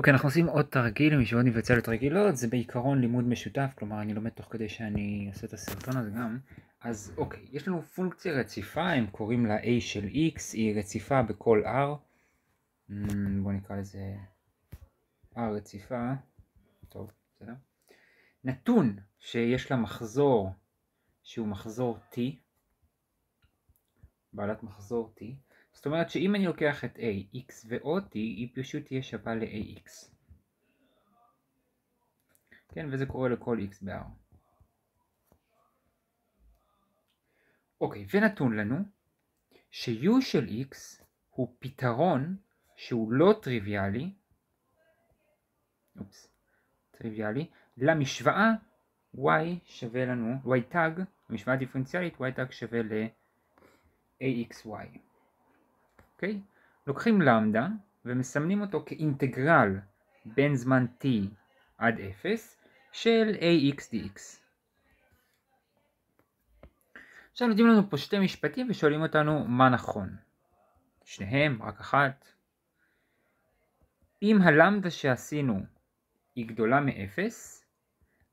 אוקיי, אנחנו עושים עוד תרגיל עם ישיבות דיפרנציאליות רגילות, זה בעיקרון לימוד משותף, כלומר אני לומד תוך כדי שאני עושה את הסרטון הזה גם. אז אוקיי, יש לנו פונקציה רציפה, הם קוראים לה a של x, היא רציפה בכל r. Mm, בואו נקרא לזה r רציפה, טוב, בסדר. נתון שיש לה מחזור שהוא מחזור t, בעלת מחזור t, זאת אומרת שאם אני לוקח את a, x ועוד t, היא פשוט תהיה שווה ל-ax. כן, וזה קורה לכל x ב-r. אוקיי, ונתון לנו ש-u של x הוא פתרון שהוא לא טריוויאלי, אופס, טריוויאלי, למשוואה y שווה לנו, y תג, המשוואה הדיפרנציאלית y תג שווה ל-axy. אוקיי? לוקחים למדה ומסמנים אותו כאינטגרל בין זמן t עד 0 של ax dx. עכשיו נותנים לנו פה שתי משפטים ושואלים אותנו מה נכון. שניהם, רק אחת. אם הלמדה שעשינו היא גדולה מ-0,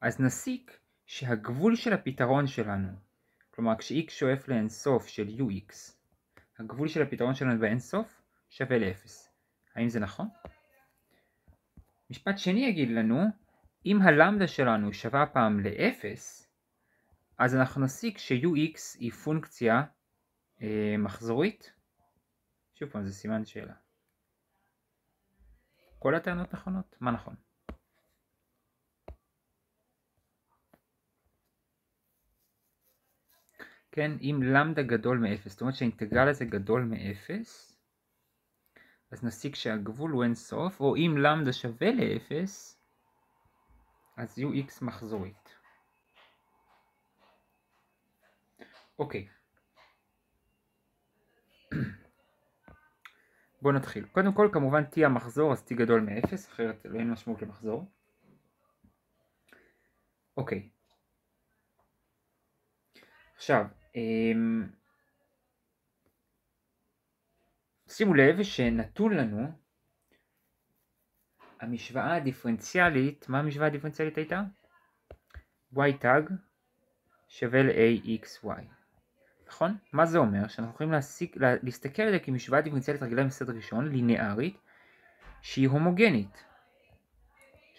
אז נסיק שהגבול של הפתרון שלנו, כלומר כש-x שואף לאינסוף של ux, הגבול של הפתרון שלנו באינסוף שווה ל-0. האם זה נכון? משפט שני יגיד לנו, אם הלמדה שלנו שווה פעם ל-0, אז אנחנו נסיק ש-ux היא פונקציה אה, מחזורית. שוב פעם, זה סימן שאלה. כל הטענות נכונות? מה נכון? כן, אם למדה גדול מ-0, זאת אומרת שהאינטגרל הזה גדול מ-0, אז נסיק שהגבול הוא אינסוף, או אם למדה שווה ל-0, אז יהיו x מחזורית. אוקיי. בואו נתחיל. קודם כל כמובן t המחזור אז t גדול מ-0, אחרת לא אין משמעות למחזור. אוקיי. עכשיו, שימו לב שנתון לנו המשוואה הדיפרנציאלית, מה המשוואה הדיפרנציאלית הייתה? y תג שווה ל-axy, נכון? מה זה אומר? שאנחנו יכולים להסיק, לה, להסתכל על זה כמשוואה דיפרנציאלית רגילה מסדר ראשון, לינארית, שהיא הומוגנית,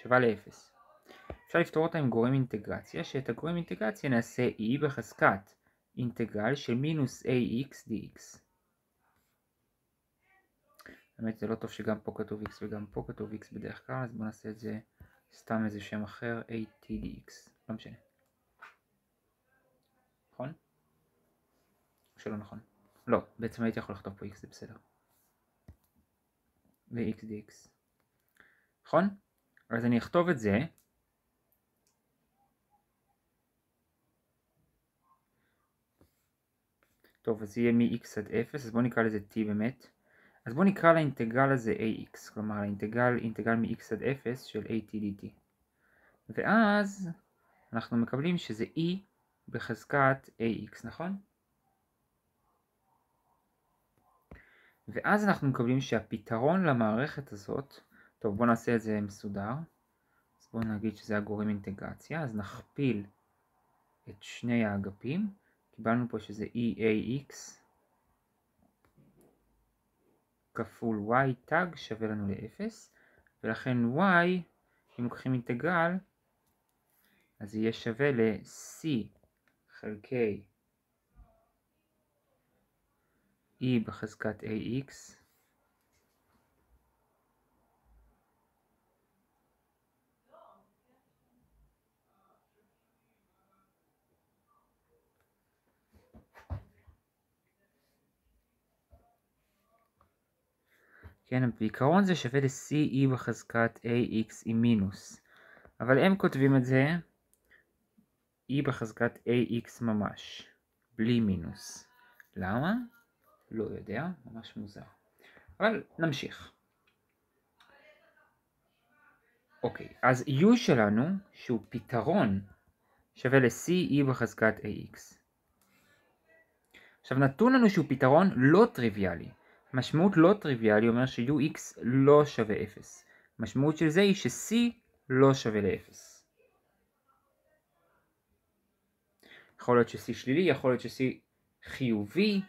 שווה ל-0. אפשר לפתור אותה עם גורם אינטגרציה, שאת הגורם אינטגרציה נעשה e בחזקת אינטגרל של מינוס ax dx. באמת זה לא טוב שגם פה כתוב x וגם פה כתוב x בדרך כלל, אז בואו נעשה את זה סתם איזה שם אחר, at dx, לא משנה. נכון? שלא נכון? לא, בעצם הייתי יכול לכתוב פה x, זה בסדר. ו-x dx. נכון? אז אני אכתוב את זה טוב, אז יהיה מ-x עד 0, אז בואו נקרא לזה t באמת. אז בואו נקרא לאינטגרל הזה ax, כלומר לאינטגרל אינטגרל מ-x עד 0 של at dt. ואז אנחנו מקבלים שזה e בחזקת ax, נכון? ואז אנחנו מקבלים שהפתרון למערכת הזאת, טוב בואו נעשה את זה מסודר, אז בואו נגיד שזה הגורם אינטגרציה, אז נכפיל את שני האגפים, קיבלנו פה שזה EAX כפול Y תג שווה לנו ל-0 ולכן Y אם לוקחים אינטגרל אז יהיה שווה ל-C חלקי E בחזקת AX כן, בעיקרון זה שווה ל-CE בחזקת AX עם מינוס. אבל הם כותבים את זה E בחזקת AX ממש, בלי מינוס. למה? לא יודע, ממש מוזר. אבל נמשיך. אוקיי, אז U שלנו, שהוא פתרון, שווה ל-CE בחזקת AX. עכשיו נתון לנו שהוא פתרון לא טריוויאלי. משמעות לא טריוויאלי אומר ש-ux לא שווה 0. המשמעות של זה היא ש-C לא שווה ל-0. יכול להיות ש-C שלילי, יכול להיות ש-C חיובי,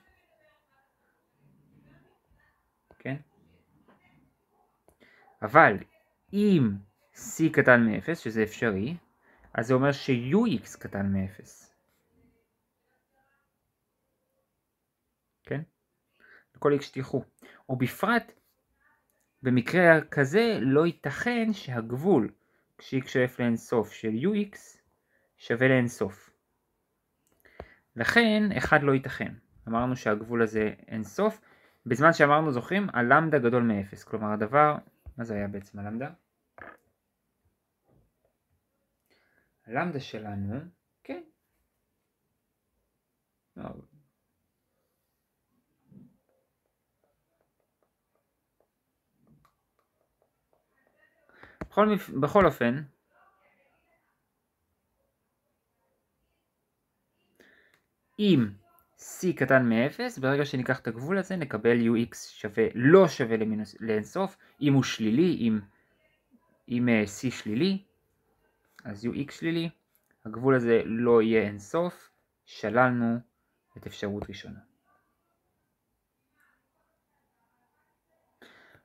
כן? אבל אם C קטן מ-0, שזה אפשרי, אז זה אומר ש-UX קטן מ-0. כן? X שתלכו. ובפרט במקרה כזה לא ייתכן שהגבול כש-x שואף לאינסוף של ux שווה לאינסוף. לכן אחד לא ייתכן. אמרנו שהגבול הזה אינסוף. בזמן שאמרנו זוכרים הלמדה גדול מ-0. כלומר הדבר, מה זה היה בעצם הלמדה? הלמדה שלנו, כן. בכל, בכל אופן, אם c קטן מ-0, ברגע שניקח את הגבול הזה נקבל ux שווה, לא שווה למינוס, לאינסוף, אם הוא שלילי, אם, אם אה, c שלילי, אז ux שלילי, הגבול הזה לא יהיה אינסוף, שללנו את אפשרות ראשונה.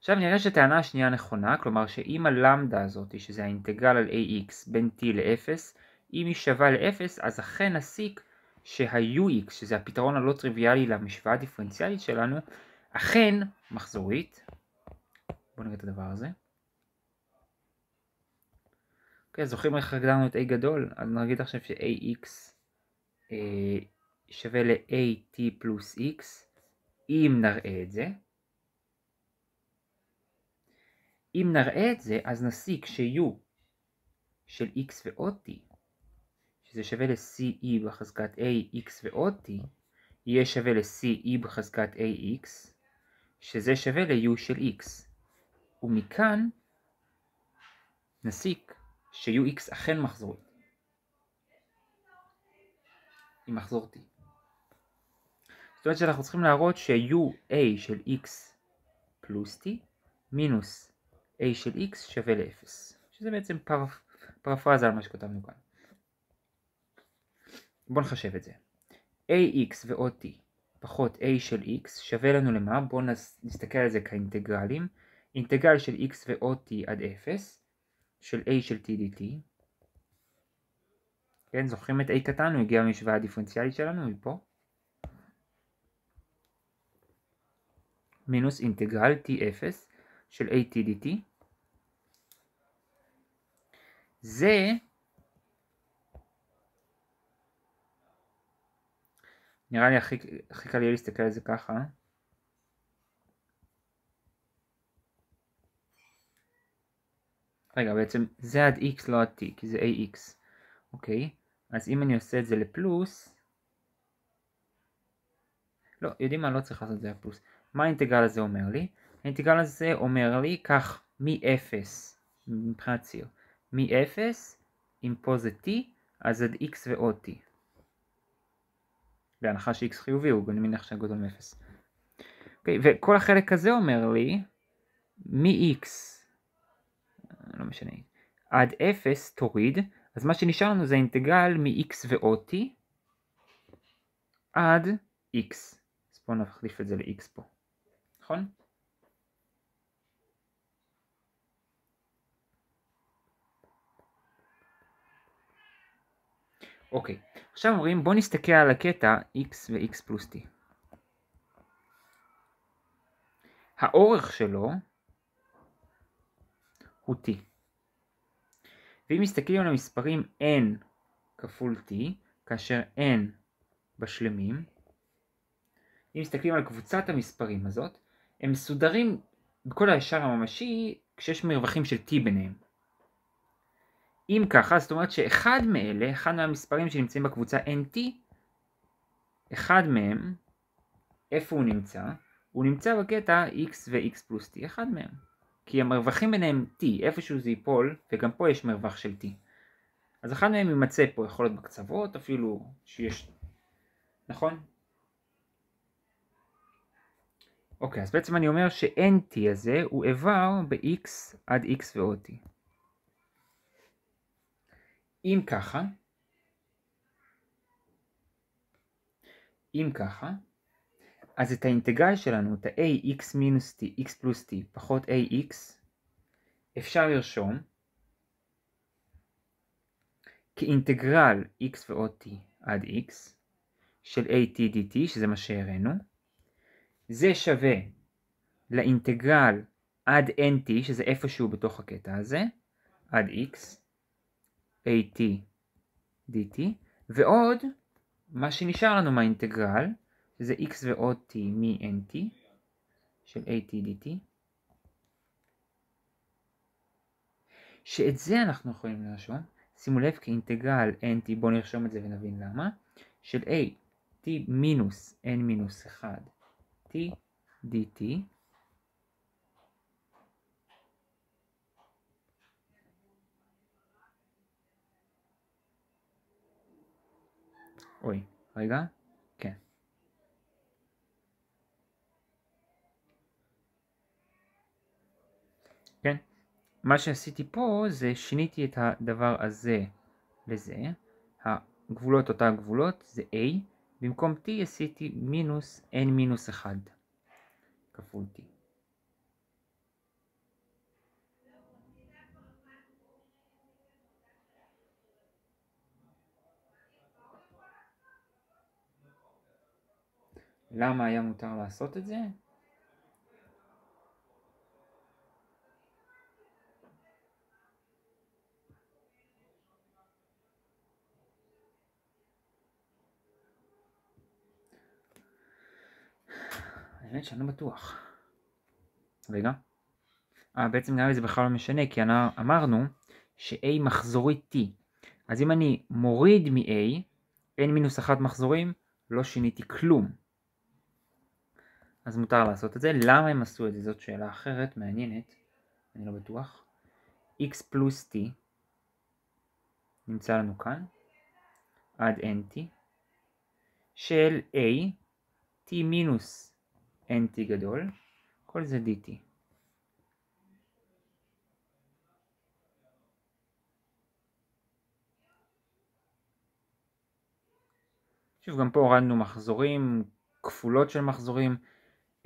עכשיו נראה שהטענה השנייה נכונה, כלומר שאם הלמדה הזאת, שזה האינטגרל על ax בין t ל-0, אם היא שווה ל-0, אז אכן נסיק שה-ux, שזה הפתרון הלא טריוויאלי למשוואה הדיפרנציאלית שלנו, אכן מחזורית. בואו נראה את הדבר הזה. אוקיי, זוכרים איך הגדרנו את a גדול? אז נגיד עכשיו ש-ax אה, שווה ל-at פלוס x, אם נראה את זה. אם נראה את זה, אז נסיק ש-u של x ועוד t, שזה שווה ל-ce בחזקת a, x ועוד t, יהיה שווה ל-ce בחזקת ax, שזה שווה ל-u של x. ומכאן נסיק ש-ux אכן מחזורית. היא מחזור t. זאת אומרת שאנחנו צריכים להראות ש-ua של x פלוס t מינוס a של x שווה ל-0, שזה בעצם פרפ... פרפרזה על מה שכתבנו כאן. בואו נחשב את זה. ax ועוד t פחות a של x שווה לנו למה? בואו נסתכל על זה כאינטגרלים. אינטגרל של x ועוד t עד 0 של a של t dt. כן, זוכרים את a קטן? הוא הגיע מהמשוואה הדיפרנציאלית שלנו מפה. מינוס אינטגרל t0 של AT dt זה נראה לי הכי, הכי קל יהיה להסתכל על זה ככה. רגע בעצם זה עד x לא עד t כי זה ax אוקיי אז אם אני עושה את זה לפלוס לא יודעים מה? לא צריך לעשות את זה לפלוס. מה האינטגרל הזה אומר לי? האינטגרל הזה אומר לי כך מ-0 מבחינת ציר. מ-0 אם פה זה t אז עד x ועוד t. בהנחה ש-x חיובי הוא גם מניח שהגודל מ-0 אוקיי, וכל החלק הזה אומר לי מ-x לא משנה עד 0 תוריד אז מה שנשאר לנו זה אינטגרל מ-x ועוד t עד x. אז בואו נחליף את זה ל-x פה. נכון? אוקיי, עכשיו אומרים בוא נסתכל על הקטע x ו-x פלוס t. האורך שלו הוא t. ואם מסתכלים על המספרים n כפול t, כאשר n בשלמים, אם מסתכלים על קבוצת המספרים הזאת, הם מסודרים בכל הישר הממשי כשיש מרווחים של t ביניהם. אם ככה, זאת אומרת שאחד מאלה, אחד מהמספרים שנמצאים בקבוצה NT, אחד מהם, איפה הוא נמצא? הוא נמצא בקטע x ו-x פלוס t, אחד מהם. כי המרווחים ביניהם t, איפשהו זה ייפול, וגם פה יש מרווח של t. אז אחד מהם יימצא פה, יכול להיות בקצוות, אפילו שיש... נכון? אוקיי, אז בעצם אני אומר ש-NT הזה הוא איבר ב-X עד X ועוד T. אם ככה, אם ככה, אז את האינטגרל שלנו, את ה-ax מינוס t, x פלוס t פחות ax, אפשר לרשום כאינטגרל x ועוד t עד x של at dt, שזה מה שהראינו, זה שווה לאינטגרל עד nt, שזה איפשהו בתוך הקטע הזה, עד x, at dt, ועוד מה שנשאר לנו מהאינטגרל, שזה x ועוד t מ-nt של at dt, שאת זה אנחנו יכולים לרשום, שימו לב כאינטגרל nt, בואו נרשום את זה ונבין למה, של a t מינוס n מינוס 1 t dt אוי, רגע, כן. כן, מה שעשיתי פה זה שיניתי את הדבר הזה לזה, הגבולות אותה גבולות זה A, במקום T עשיתי מינוס N מינוס 1 כפול T. למה היה מותר לעשות את זה? האמת שאני לא בטוח. רגע. אה, בעצם נראה לי זה בכלל לא משנה, כי אמרנו ש-A מחזורית T. אז אם אני מוריד מ-A, n מינוס 1 מחזורים, לא שיניתי כלום. אז מותר לעשות את זה. למה הם עשו את זה? זאת שאלה אחרת, מעניינת, אני לא בטוח. x פלוס t נמצא לנו כאן, עד nt, של a, t מינוס nt גדול, כל זה dt. שוב, גם פה הורדנו מחזורים, כפולות של מחזורים.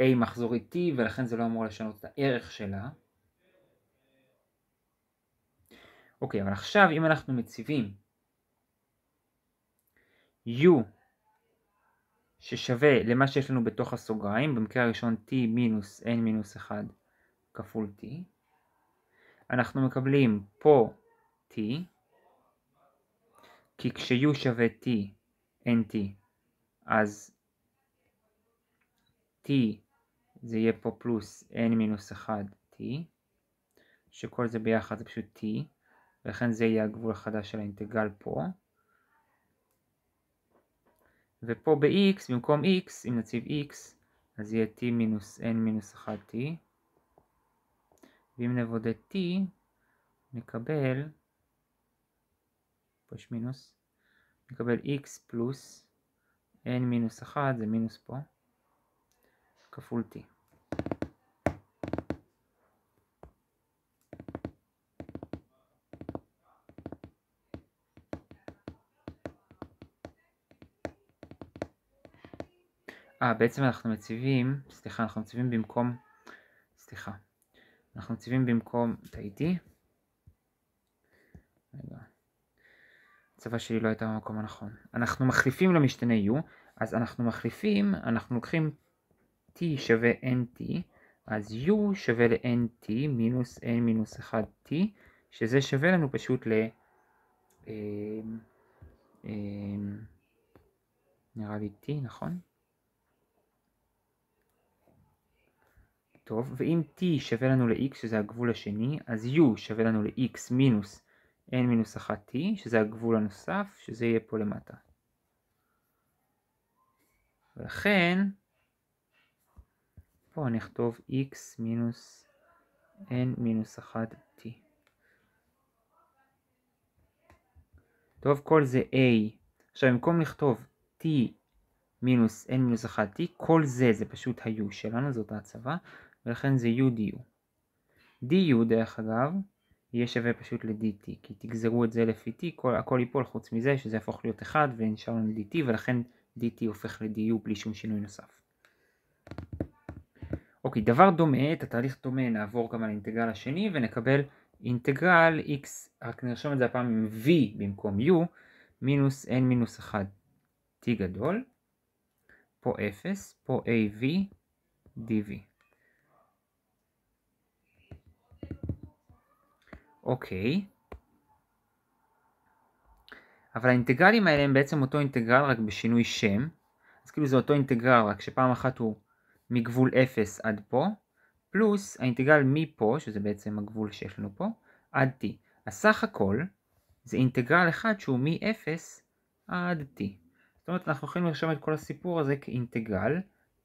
A מחזורית T ולכן זה לא אמור לשנות את הערך שלה. אוקיי, אבל עכשיו אם אנחנו מציבים U ששווה למה שיש לנו בתוך הסוגריים, במקרה הראשון T מינוס N מינוס 1 כפול T, אנחנו מקבלים פה T, כי כש-U שווה T, NT, אז T זה יהיה פה פלוס n מינוס 1 t, שכל זה ביחד זה פשוט t, ולכן זה יהיה הגבול החדש של האינטגרל פה. ופה ב-x, במקום x, אם נציב x, אז יהיה t מינוס n מינוס 1t, ואם נבודד t, נקבל, פה יש מינוס, נקבל x פלוס n מינוס 1, זה מינוס פה. כפול t. אה, בעצם אנחנו מציבים, סליחה, אנחנו מציבים במקום, סליחה, אנחנו מציבים במקום, טעיתי. רגע. הצבא שלי לא הייתה במקום הנכון. אנחנו מחליפים למשתנה u, אז אנחנו מחליפים, אנחנו לוקחים t שווה nt, אז u שווה ל-nt מינוס n מינוס 1t, שזה שווה לנו פשוט ל... אמ, אמ, נראה לי t, נכון? טוב, ואם t שווה לנו ל-x, שזה הגבול השני, אז u שווה לנו ל-x מינוס n מינוס 1t, שזה הגבול הנוסף, שזה יהיה פה למטה. ולכן, פה אני אכתוב x מינוס n מינוס 1t. טוב, כל זה a. עכשיו במקום לכתוב t מינוס n מינוס 1t, כל זה זה פשוט ה-u שלנו, זאת ההצבה, ולכן זה u du. du דרך אגב, יהיה שווה פשוט ל-dt, כי תגזרו את זה לפי t, כל, הכל ייפול חוץ מזה שזה יהפוך להיות 1 ונשאר לנו dt, ולכן dt הופך ל-du בלי שום שינוי נוסף. אוקיי, דבר דומה, את התהליך דומה נעבור גם על האינטגרל השני ונקבל אינטגרל x, רק נרשום את זה הפעם עם v במקום u, מינוס n מינוס 1 t גדול, פה 0, פה av dv. אוקיי. אבל האינטגרלים האלה הם בעצם אותו אינטגרל רק בשינוי שם. אז כאילו זה אותו אינטגרל רק שפעם אחת הוא מגבול 0 עד פה, פלוס האינטגרל מפה, שזה בעצם הגבול שיש לנו פה, עד t. אז סך הכל זה אינטגרל אחד שהוא מ-0 עד t. זאת אומרת אנחנו יכולים לרשום את כל הסיפור הזה כאינטגרל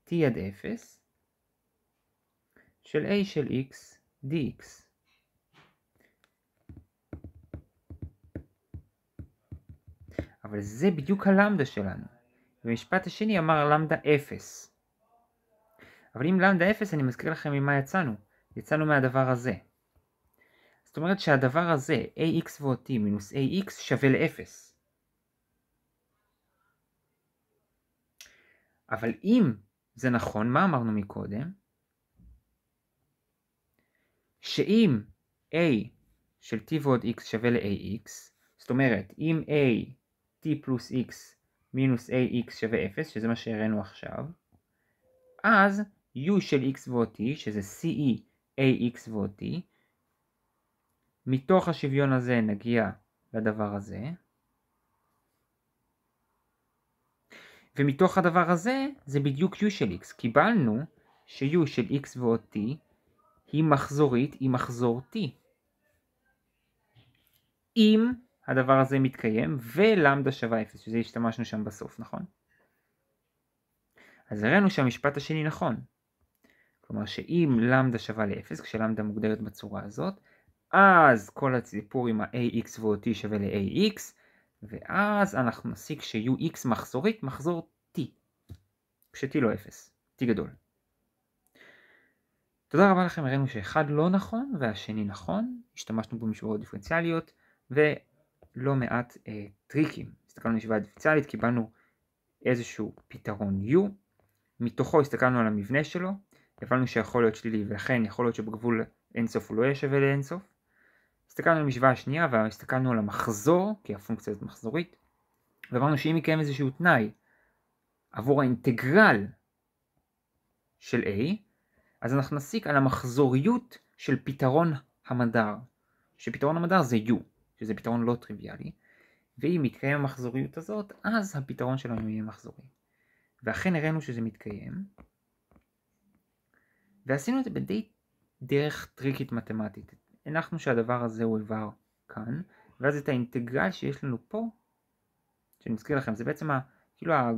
t עד 0 של a של x dx. אבל זה בדיוק הלמדה שלנו. במשפט השני אמר למדה 0. אבל אם למדה 0 אני מזכיר לכם ממה יצאנו. יצאנו מהדבר הזה. זאת אומרת שהדבר הזה, ax ועוד t מינוס ax שווה ל-0. אבל אם זה נכון, מה אמרנו מקודם? שאם a של t ועוד x שווה ל-ax, זאת אומרת אם a t פלוס x מינוס ax שווה 0, שזה מה שהראינו עכשיו, אז u של x ועוד t, שזה ce ax ועוד t, מתוך השוויון הזה נגיע לדבר הזה, ומתוך הדבר הזה זה בדיוק u של x. קיבלנו ש-u של x ועוד t היא מחזורית היא מחזור t. אם הדבר הזה מתקיים ולמדה שווה 0, שזה השתמשנו שם בסוף, נכון? אז הראינו שהמשפט השני נכון. כלומר שאם למדה שווה ל-0, כשלמדה מוגדרת בצורה הזאת, אז כל הסיפור עם ה-ax ועוד t שווה ל-ax, ואז אנחנו נסיק ש-ux מחזורית מחזור t, כש-t לא 0, t גדול. תודה רבה לכם, הראינו שאחד לא נכון והשני נכון, השתמשנו במשוואות דיפרנציאליות ולא מעט אה, טריקים. הסתכלנו על משוואה דיפרנציאלית, קיבלנו איזשהו פתרון u, מתוכו הסתכלנו על המבנה שלו, הבנו שיכול להיות שלילי ולכן יכול להיות שבגבול אינסוף הוא לא יהיה שווה לאינסוף. הסתכלנו על המשוואה השנייה והסתכלנו על המחזור, כי הפונקציה הזאת מחזורית, ואמרנו שאם יקיים איזשהו תנאי עבור האינטגרל של A, אז אנחנו נסיק על המחזוריות של פתרון המדר, שפתרון המדר זה U, שזה פתרון לא טריוויאלי, ואם מתקיים המחזוריות הזאת, אז הפתרון שלנו יהיה מחזורי. ואכן הראינו שזה מתקיים, ועשינו את זה בדי דרך טריקית מתמטית. הנחנו שהדבר הזה הוא איבר כאן, ואז את האינטגרל שיש לנו פה, שאני מזכיר לכם, זה בעצם ה, כאילו ה,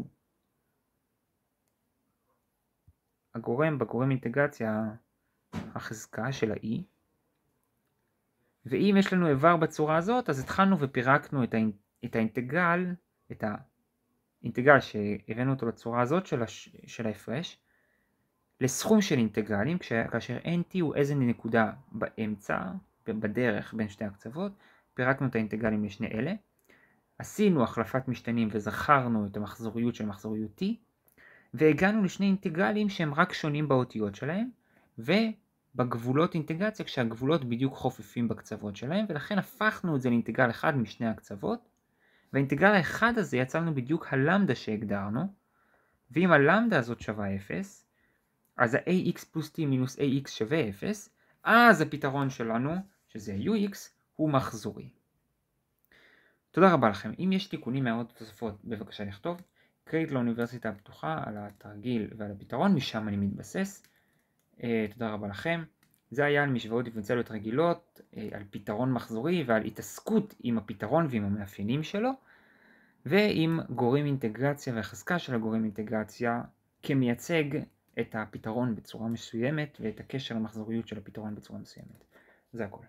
הגורם בגורם אינטגרציה, החזקה של ה-E, ואם יש לנו איבר בצורה הזאת, אז התחלנו ופירקנו את, האינ, את האינטגרל, את האינטגרל שהבאנו אותו לצורה הזאת של, הש, של ההפרש, לסכום של אינטגרלים, כאשר NT הוא איזה נקודה באמצע, בדרך בין שתי הקצוות, פירקנו את האינטגרלים לשני אלה, עשינו החלפת משתנים וזכרנו את המחזוריות של מחזוריות T, והגענו לשני אינטגרלים שהם רק שונים באותיות שלהם, ובגבולות אינטגרציה כשהגבולות בדיוק חופפים בקצוות שלהם, ולכן הפכנו את זה לאינטגרל אחד משני הקצוות, והאינטגרל האחד הזה יצא לנו בדיוק הלמדה שהגדרנו, ואם הלמדה הזאת שווה 0, אז ה-ax פלוס t מינוס ax שווה 0, אז הפתרון שלנו, שזה ux, הוא מחזורי. תודה רבה לכם. אם יש תיקונים מהערות תוספות, בבקשה לכתוב. קרדיט לאוניברסיטה הפתוחה על התרגיל ועל הפתרון, משם אני מתבסס. Uh, תודה רבה לכם. זה היה על משוואות דיפרנציאליות רגילות, uh, על פתרון מחזורי ועל התעסקות עם הפתרון ועם המאפיינים שלו, ועם גורם אינטגרציה והחזקה של הגורם אינטגרציה כמייצג את הפתרון בצורה מסוימת ואת הקשר למחזוריות של הפתרון בצורה מסוימת. זה הכל.